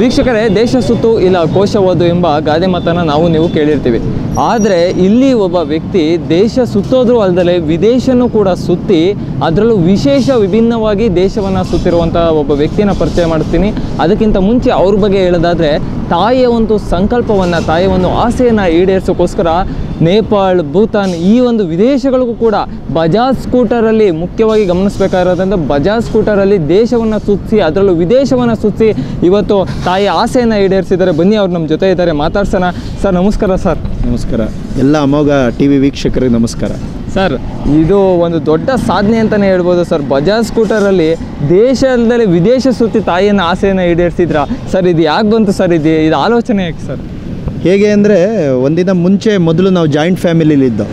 ವೀಕ್ಷಕರೇ, ದೇಶ ಸುತ್ತು ಇಲ್ಲ ಕೋಶ ಓದು ಎಂಬ ಗಾದೆ ಮಾತನ್ನು ನಾವು ನೀವು ಕೇಳಿರ್ತೀವಿ. ಆದರೆ ಇಲ್ಲಿ ಒಬ್ಬ ವ್ಯಕ್ತಿ ದೇಶ ಸುತ್ತೋದ್ರೂ ಅಲ್ಲದೆ ವಿದೇಶನೂ ಕೂಡ ಸುತ್ತಿ ಅದರಲ್ಲೂ ವಿಶೇಷ ವಿಭಿನ್ನವಾಗಿ ದೇಶವನ್ನು ಸುತ್ತಿರುವಂಥ ಒಬ್ಬ ವ್ಯಕ್ತಿನ ಪರಿಚಯ ಮಾಡ್ತೀನಿ ಅದಕ್ಕಿಂತ ಮುಂಚೆ ಅವ್ರ ಬಗ್ಗೆ ಹೇಳೋದಾದರೆ ತಾಯಿಯ ಒಂದು ಸಂಕಲ್ಪವನ್ನು, ತಾಯಿಯ ಒಂದು ಆಸೆಯನ್ನು ಈಡೇರಿಸೋಕ್ಕೋಸ್ಕರ ನೇಪಾಳ್ ಭೂತಾನ್ ಈ ಒಂದು ವಿದೇಶಗಳಿಗೂ ಕೂಡ ಬಜಾಜ್ ಸ್ಕೂಟರಲ್ಲಿ ಮುಖ್ಯವಾಗಿ ಗಮನಿಸಬೇಕಾಗಿರೋದ್ರಿಂದ ಬಜಾಜ್ ಸ್ಕೂಟರಲ್ಲಿ ದೇಶವನ್ನು ಸುತ್ತಿಸಿ ಅದರಲ್ಲೂ ವಿದೇಶವನ್ನು ಸುತ್ತಿಸಿ ಇವತ್ತು ತಾಯಿ ಆಸೆಯನ್ನು ಈಡೇರಿಸಿದ್ದಾರೆ. ಬನ್ನಿ ಅವ್ರು ನಮ್ಮ ಜೊತೆ ಇದ್ದಾರೆ. ಮಾತಾಡ್ಸೋಣ. ಸರ್ ನಮಸ್ಕಾರ ಸರ್. ನಮಸ್ಕಾರ. ಎಲ್ಲ ಅಮೋಘ ಟಿ ವಿ ವೀಕ್ಷಕರಿಗೆ ನಮಸ್ಕಾರ. ಸರ್ ಇದು ಒಂದು ದೊಡ್ಡ ಸಾಧನೆ ಅಂತಲೇ ಹೇಳ್ಬೋದು ಸರ್. ಬಜಾಜ್ ಸ್ಕೂಟರಲ್ಲಿ ದೇಶದಲ್ಲಿ ವಿದೇಶ ಸುತ್ತಿ ತಾಯಿಯನ್ನು ಆಸೆಯನ್ನು ಈಡೇರಿಸಿದ್ರ? ಸರ್ ಇದು ಯಾಕೆ ಬಂತು ಸರ್? ಇದು ಇದು ಆಲೋಚನೆ ಯಾಕೆ ಸರ್? ಹೇಗೆ ಅಂದರೆ ಒಂದಿನ ಮುಂಚೆ ಮೊದಲು ನಾವು ಜಾಯಿಂಟ್ ಫ್ಯಾಮಿಲಿಲಿದ್ದೋ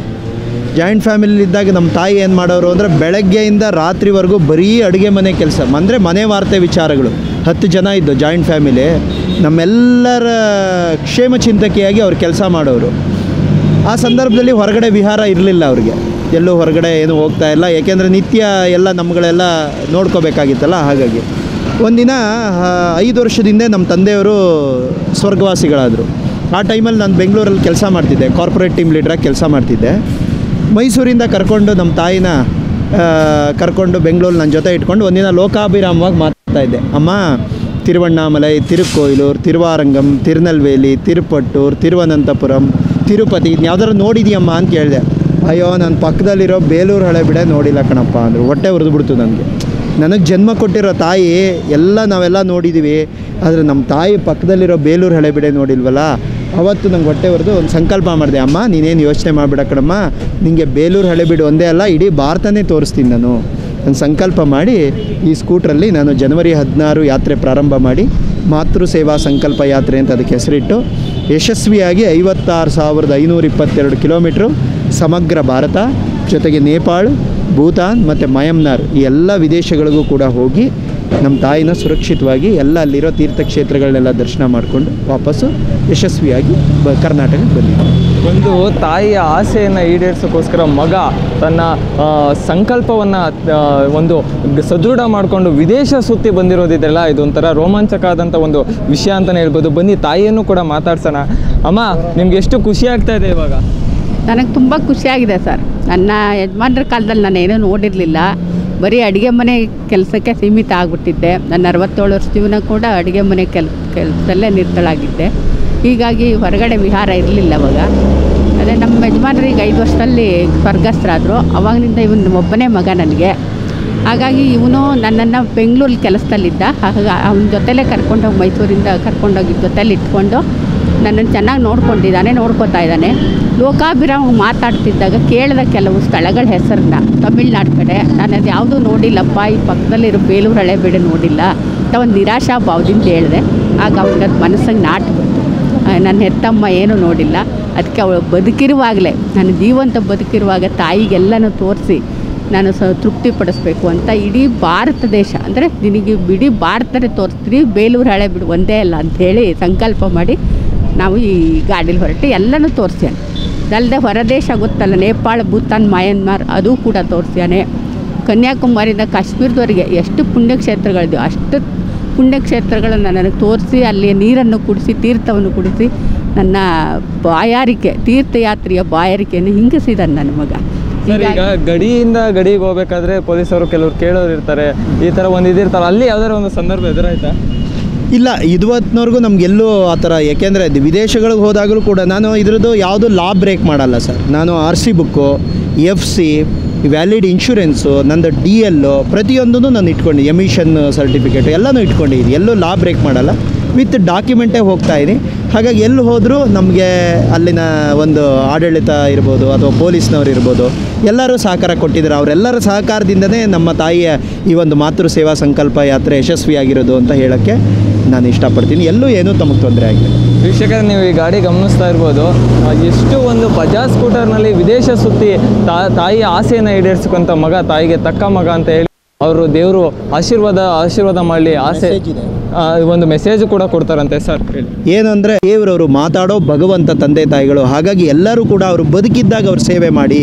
ಜಾಯಿಂಟ್ ಫ್ಯಾಮಿಲಿಲಿದ್ದಾಗ ನಮ್ಮ ತಾಯಿ ಏನು ಮಾಡೋರು ಅಂದರೆ ಬೆಳಗ್ಗೆಯಿಂದ ರಾತ್ರಿವರೆಗೂ ಬರೀ ಅಡುಗೆ ಮನೆ ಕೆಲಸ, ಅಂದರೆ ಮನೆ ವಾರ್ತೆ ವಿಚಾರಗಳು. ಹತ್ತು ಜನ ಇದ್ದು ಜಾಯಿಂಟ್ ಫ್ಯಾಮಿಲಿ ನಮ್ಮೆಲ್ಲರ ಕ್ಷೇಮ ಚಿಂತಕಿಯಾಗಿ ಅವ್ರು ಕೆಲಸ ಮಾಡೋರು. ಆ ಸಂದರ್ಭದಲ್ಲಿ ಹೊರಗಡೆ ವಿಹಾರ ಇರಲಿಲ್ಲ ಅವ್ರಿಗೆ. ಎಲ್ಲೂ ಹೊರಗಡೆ ಏನು ಹೋಗ್ತಾ ಇಲ್ಲ. ಏಕೆಂದರೆ ನಿತ್ಯ ಎಲ್ಲ ನಮ್ಗಳೆಲ್ಲ ನೋಡ್ಕೋಬೇಕಾಗಿತ್ತಲ್ಲ, ಹಾಗಾಗಿ. ಒಂದಿನ ಐದು ವರ್ಷದಿಂದ ನಮ್ಮ ತಂದೆಯವರು ಸ್ವರ್ಗವಾಸಿಗಳಾದರು. ಆ ಟೈಮಲ್ಲಿ ನಾನು ಬೆಂಗಳೂರಲ್ಲಿ ಕೆಲಸ ಮಾಡ್ತಿದ್ದೆ ಕಾರ್ಪೊರೇಟ್ ಟೀಮ್ ಲೀಡ್ರಾಗಿ ಕೆಲಸ ಮಾಡ್ತಿದ್ದೆ. ಮೈಸೂರಿಂದ ಕರ್ಕೊಂಡು ನಮ್ಮ ತಾಯಿನ ಕರ್ಕೊಂಡು ಬೆಂಗಳೂರು ನನ್ನ ಜೊತೆ ಇಟ್ಕೊಂಡು ಒಂದಿನ ಲೋಕಾಭಿರಾಮವಾಗಿ ಮಾತಾಡ್ತಾ ಇದ್ದೆ. ಅಮ್ಮ, ತಿರುವಣ್ಣಾಮಲೈ ತಿರುಕೋಯಿಲೂರು ತಿರುವಾರಂಗಂ, ತಿರುನಲ್ವೇಲಿ, ತಿರುಪಟ್ಟೂರು, ತಿರುವನಂತಪುರಂ, ತಿರುಪತಿ ಇದನ್ನ ನೋಡಿದೀಯಮ್ಮ ಅಂತ ಕೇಳಿದೆ. ಅಯ್ಯೋ, ನನ್ನ ಪಕ್ಕದಲ್ಲಿರೋ ಬೇಲೂರು ಹಳೆಬಿಡೆ ನೋಡಿಲ್ಲ ಕಣಪ್ಪ ಅಂದರು. ಹೊಟ್ಟೆ ಹುರಿದ್ಬಿಡ್ತು ನನಗೆ. ನನಗೆ ಜನ್ಮ ಕೊಟ್ಟಿರೋ ತಾಯಿ ಎಲ್ಲ ನಾವೆಲ್ಲ ನೋಡಿದ್ದೀವಿ ಆದರೆ ನಮ್ಮ ತಾಯಿ ಪಕ್ಕದಲ್ಲಿರೋ ಬೇಲೂರು ಹಳೆಬಿಡೆ ನೋಡಿಲ್ವಲ್ಲ? ಅವತ್ತು ನಂಗೆ ಹೊಟ್ಟೆ ಹೊಡೆದು ಒಂದು ಸಂಕಲ್ಪ ಮಾಡಿದೆ, ಅಮ್ಮ, ನೀನೇನು ಯೋಚನೆ ಮಾಡಿಬಿಡ ಕಣಮ್ಮ. ನಿಮಗೆ ಬೇಲೂರು ಹಳೆಬೀಡು ಒಂದೇ ಅಲ್ಲ, ಇಡೀ ಭಾರತನೇ ತೋರಿಸ್ತೀನಿ ನಾನು. ನಾನು ಸಂಕಲ್ಪ ಮಾಡಿ ಈ ಸ್ಕೂಟ್ರಲ್ಲಿ ನಾನು ಜನವರಿ ಹದಿನಾರು ಯಾತ್ರೆ ಪ್ರಾರಂಭ ಮಾಡಿ, ಮಾತೃ ಸೇವಾ ಸಂಕಲ್ಪ ಯಾತ್ರೆ ಅಂತ ಅದಕ್ಕೆ ಹೆಸರಿಟ್ಟು, ಯಶಸ್ವಿಯಾಗಿ ಐವತ್ತಾರು ಸಾವಿರದ ಐನೂರ ಇಪ್ಪತ್ತೆರಡು ಕಿಲೋಮೀಟ್ರು ಸಮಗ್ರ ಭಾರತ, ಜೊತೆಗೆ ನೇಪಾಳ್, ಭೂತಾನ್ ಮತ್ತು ಮಯಮ್ನಾರ್ ಈ ಎಲ್ಲ ವಿದೇಶಗಳಿಗೂ ಕೂಡ ಹೋಗಿ ನಮ್ಮ ತಾಯಿನ ಸುರಕ್ಷಿತವಾಗಿ ಎಲ್ಲ ಅಲ್ಲಿರೋ ತೀರ್ಥಕ್ಷೇತ್ರಗಳನ್ನೆಲ್ಲ ದರ್ಶನ ಮಾಡಿಕೊಂಡು ವಾಪಸ್ಸು ಯಶಸ್ವಿಯಾಗಿ ಬ ಕರ್ನಾಟಕಕ್ಕೆ ಬಂದಿದ್ದೆ ಒಂದು ತಾಯಿಯ ಆಸೆಯನ್ನು ಈಡೇರಿಸೋಕ್ಕೋಸ್ಕರ ಮಗ ತನ್ನ ಸಂಕಲ್ಪವನ್ನು ಒಂದು ಸದೃಢ ಮಾಡಿಕೊಂಡು ವಿದೇಶ ಸುತ್ತಿ ಬಂದಿರೋದಿದೆಲ್ಲ ಇದೊಂಥರ ರೋಮಾಂಚಕ ಆದಂಥ ಒಂದು ವಿಷಯ ಅಂತಲೇ ಹೇಳ್ಬೋದು. ಬನ್ನಿ ತಾಯಿಯನ್ನು ಕೂಡ ಮಾತಾಡ್ಸೋಣ. ಅಮ್ಮ ನಿಮ್ಗೆ ಎಷ್ಟು ಖುಷಿ ಆಗ್ತಾ ಇದೆ ಇವಾಗ? ನನಗೆ ತುಂಬ ಖುಷಿಯಾಗಿದೆ ಸರ್. ನನ್ನ ಯಜಮಾನ್ರ ಕಾಲದಲ್ಲಿ ನಾನು ಏನೂ ನೋಡಿರಲಿಲ್ಲ. ಬರೀ ಅಡುಗೆ ಮನೆ ಕೆಲಸಕ್ಕೆ ಸೀಮಿತ ಆಗಿಬಿಟ್ಟಿದ್ದೆ. ನನ್ನ ಅರವತ್ತೇಳು ವರ್ಷ ಜೀವನ ಕೂಡ ಅಡುಗೆ ಮನೆ ಕೆಲ್, ಕೆಲಸದಲ್ಲೇ ನಿರ್ತಳಾಗಿದ್ದೆ ಹೀಗಾಗಿ ಹೊರಗಡೆ ವಿಹಾರ ಇರಲಿಲ್ಲ ಅವಾಗ. ಅದೇ ನಮ್ಮ ಯಜಮಾನ್ರಿಗೆ ಐದು ವರ್ಷದಲ್ಲಿ ಸ್ವರ್ಗಸ್ಥರಾದರು. ಅವಾಗಿನಿಂದ ಇವನು ಒಬ್ಬನೇ ಮಗ ನನಗೆ. ಹಾಗಾಗಿ ಇವನು ನನ್ನನ್ನು ಬೆಂಗಳೂರಲ್ಲಿ ಕೆಲಸದಲ್ಲಿದ್ದ. ಹಾಗಾಗಿ ಅವನ ಜೊತೆಲೇ ಕರ್ಕೊಂಡೋಗಿ ಮೈಸೂರಿಂದ ಕರ್ಕೊಂಡೋಗಿ ಜೊತೆಲಿ ಇಟ್ಕೊಂಡು ನನ್ನನ್ನು ಚೆನ್ನಾಗಿ ನೋಡ್ಕೊಂಡಿದ್ದಾನೆ ನೋಡ್ಕೊತಾ ಇದ್ದಾನೆ. ಲೋಕಾಭಿರಾಮ ಮಾತಾಡ್ತಿದ್ದಾಗ ಕೇಳಿದ ಕೆಲವು ಸ್ಥಳಗಳ ಹೆಸರನ್ನ ತಮಿಳ್ನಾಡು ಕಡೆ. ನಾನು ಅದು ಯಾವುದೂ ನೋಡಿಲ್ಲಪ್ಪ ಈ ಪಕ್ಕದಲ್ಲಿರೋ ಬೇಲೂರು ಹಳೆಬೇಡೆ ನೋಡಿಲ್ಲ. ಅಂತ ಒಂದು ನಿರಾಶಾ ಭಾವದಿಂದ ಹೇಳಿದೆ. ಆಗ ಅವ್ನಿಗೆ ಅದು ಮನಸ್ಸಿಗೆ ನಾಟ್ಬಿಟ್ಟು ಆ, ನನ್ನ ಹೆತ್ತಮ್ಮ ಏನೂ ನೋಡಿಲ್ಲ. ಅದಕ್ಕೆ ಅವಳು ಬದುಕಿರುವಾಗಲೇ ನನ್ನ ಜೀವಂತ ಬದುಕಿರುವಾಗ ತಾಯಿಗೆಲ್ಲನೂ ತೋರಿಸಿ ನಾನು ಸ ತೃಪ್ತಿ ಪಡಿಸ್ಬೇಕು ಅಂತ ಇಡೀ ಭಾರತ ದೇಶ ಅಂದರೆ ನಿನಗೆ ಇಡೀ ಭಾರತನೇ ತೋರಿಸ್ತೀನಿ ಬೇಲೂರು ಹಳೆ ಬಿಡು ಒಂದೇ ಅಲ್ಲ ಅಂಥೇಳಿ ಸಂಕಲ್ಪ ಮಾಡಿ ನಾವು ಈ ಗಾಡೀಲಿ ಹೊರಟು ಎಲ್ಲನೂ ತೋರಿಸ್ಯಾನೆ. ಅಲ್ಲದೆ ಹೊರದೇಶ ಗೊತ್ತಲ್ಲ ನೇಪಾಳ ಭೂತಾನ್ ಮಯನ್ಮಾರ್ ಅದು ಕೂಡ ತೋರಿಸ್ಯಾನೆ. ಕನ್ಯಾಕುಮಾರಿಯಿಂದ ಕಾಶ್ಮೀರದವರೆಗೆ ಎಷ್ಟು ಪುಣ್ಯಕ್ಷೇತ್ರಗಳಿದೆಯೋ ಅಷ್ಟು ಪುಣ್ಯಕ್ಷೇತ್ರಗಳನ್ನು ನನಗೆ ತೋರಿಸಿ ಅಲ್ಲಿ ನೀರನ್ನು ಕುಡಿಸಿ ತೀರ್ಥವನ್ನು ಕುಡಿಸಿ ನನ್ನ ಬಾಯಾರಿಕೆ ತೀರ್ಥಯಾತ್ರೆಯ ಬಾಯಾರಿಕೆಯನ್ನು ಹಿಂಗಿಸಿದ್ದಾನೆ ನನ್ನ ಮಗ. ಈಗ ಗಡಿಯಿಂದ ಗಡಿಗೆ ಹೋಗ್ಬೇಕಾದ್ರೆ ಪೊಲೀಸರು ಕೆಲವರು ಕೇಳೋರು ಇರ್ತಾರೆ ಈ ಥರ ಒಂದು ಇದಿರ್ತಾರೆ ಅಲ್ಲಿ ಯಾವ್ದಾದ್ರು ಒಂದು ಸಂದರ್ಭ ಎದುರಾಯ್ತಾ? ಇಲ್ಲ ಇದುವತ್ತಿನವರೆಗೂ ನಮಗೆಲ್ಲೂ ಆ ಥರ ಯಾಕೆಂದರೆ ವಿದೇಶಗಳಿಗೆ ಹೋದಾಗಲೂ ಕೂಡ ನಾನು ಇದರದ್ದು ಯಾವುದು ಲಾ ಬ್ರೇಕ್ ಮಾಡಲ್ಲ ಸರ್. ನಾನು R C book F C valid insurance ನಂದು ಡಿ ಎಲ್ಲು ಪ್ರತಿಯೊಂದೂ ನಾನು ಇಟ್ಕೊಂಡಿದ್ದೆ ಎಮಿಷನ್ ಸರ್ಟಿಫಿಕೇಟ್ ಎಲ್ಲನೂ ಇಟ್ಕೊಂಡಿದ್ದೀನಿ. ಎಲ್ಲೂ ಲಾ ಬ್ರೇಕ್ ಮಾಡಲ್ಲ. ವಿತ್ ಡಾಕ್ಯುಮೆಂಟೇ ಹೋಗ್ತಾ ಇದ್ದೀನಿ. ಹಾಗಾಗಿ ಎಲ್ಲಿ ಹೋದರೂ ನಮಗೆ ಅಲ್ಲಿನ ಒಂದು ಆಡಳಿತ ಇರ್ಬೋದು ಅಥವಾ ಪೊಲೀಸ್ನವ್ರು ಇರ್ಬೋದು, ಎಲ್ಲರೂ ಸಹಕಾರ ಕೊಟ್ಟಿದ್ದಾರೆ. ಅವರೆಲ್ಲರ ಸಹಕಾರದಿಂದನೇ ನಮ್ಮ ತಾಯಿಯ ಈ ಒಂದು ಮಾತೃ ಸೇವಾ ಸಂಕಲ್ಪ ಯಾತ್ರೆ ಯಶಸ್ವಿಯಾಗಿರೋದು ಅಂತ ಹೇಳೋಕ್ಕೆ ನಾನು ಇಷ್ಟಪಡ್ತೀನಿ. ಎಲ್ಲೂ ಏನೂ ತಮಗೆ ತೊಂದರೆ ಆಗಿಲ್ಲ. ವೀಕ್ಷಕರ ನೀವು ಈ ಗಾಡಿ ಗಮನಿಸ್ತಾ ಇರ್ಬೋದು. ಎಷ್ಟು ಒಂದು ಬಜಾಜ್ ಸ್ಕೂಟರ್ನಲ್ಲಿ ವಿದೇಶ ಸುತ್ತಿ ತಾ ತಾಯಿಯ ಆಸೆಯನ್ನು ಈಡೇರಿಸಿಕೊಂಥ ಮಗ ತಾಯಿಗೆ ತಕ್ಕ ಮಗ ಅಂತ ಹೇಳಿ ಅವರು ದೇವರು ಆಶೀರ್ವಾದ ಆಶೀರ್ವಾದ ಮಾಡಲಿ ಆಸೆ ಒಂದು ಮೆಸೇಜ್ ಕೂಡ ಕೊಡ್ತಾರಂತೆ ಸರ್ ಹೇಳಿ. ಏನು ಅಂದರೆ ದೇವರವರು ಮಾತಾಡೋ ಭಗವಂತ ತಂದೆ ತಾಯಿಗಳು ಹಾಗಾಗಿ ಎಲ್ಲರೂ ಕೂಡ ಅವರು ಬದುಕಿದ್ದಾಗ ಅವ್ರು ಸೇವೆ ಮಾಡಿ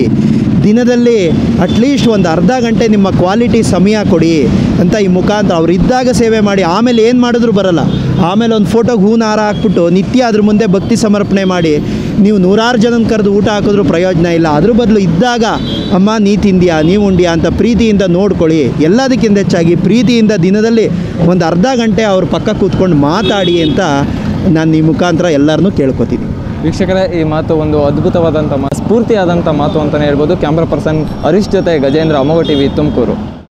ದಿನದಲ್ಲಿ ಅಟ್ಲೀಸ್ಟ್ ಒಂದು ಅರ್ಧ ಗಂಟೆ ನಿಮ್ಮ ಕ್ವಾಲಿಟಿ ಸಮಯ ಕೊಡಿ ಅಂತ ಈ ಮುಖಾಂತರ ಅವ್ರು ಇದ್ದಾಗ ಸೇವೆ ಮಾಡಿ, ಆಮೇಲೆ ಏನು ಮಾಡಿದ್ರು ಬರಲ್ಲ. ಆಮೇಲೆ ಒಂದು ಫೋಟೋಗೆ ಹೂನ ಹಾರ ಹಾಕ್ಬಿಟ್ಟು ನಿತ್ಯ ಅದ್ರ ಮುಂದೆ ಭಕ್ತಿ ಸಮರ್ಪಣೆ ಮಾಡಿ, ನೀವು ನೂರಾರು ಜನನ ಕರೆದು ಊಟ ಹಾಕಿದ್ರೂ ಪ್ರಯೋಜನ ಇಲ್ಲ. ಅದ್ರ ಬದಲು ಇದ್ದಾಗ, ಅಮ್ಮ, ನೀ ತಿಂದ್ಯಾ ನೀವು ಉಂಡ್ಯಾ ಅಂತ ಪ್ರೀತಿಯಿಂದ ನೋಡ್ಕೊಳ್ಳಿ. ಎಲ್ಲದಕ್ಕಿಂತ ಹೆಚ್ಚಾಗಿ ಪ್ರೀತಿಯಿಂದ ದಿನದಲ್ಲಿ ಒಂದು ಅರ್ಧ ಗಂಟೆ ಅವ್ರ ಪಕ್ಕ ಕೂತ್ಕೊಂಡು ಮಾತಾಡಿ ಅಂತ ನಾನು ಈ ಮುಖಾಂತರ ಎಲ್ಲರನ್ನೂ ಕೇಳ್ಕೊತೀನಿ. ವೀಕ್ಷಕರೇ, ಈ ಮಾತು ಒಂದು ಅದ್ಭುತವಾದಂಥ ಮಾ, ಸ್ಫೂರ್ತಿಯಾದಂಥ ಮಾತು ಅಂತಲೇ ಹೇಳ್ಬೋದು. ಕ್ಯಾಮ್ರಾ ಪರ್ಸನ್ ಹರೀಶ್ ಜೊತೆ ಗಜೇಂದ್ರ, ಅಮೋಘ ಟಿವಿ ತುಮಕೂರು.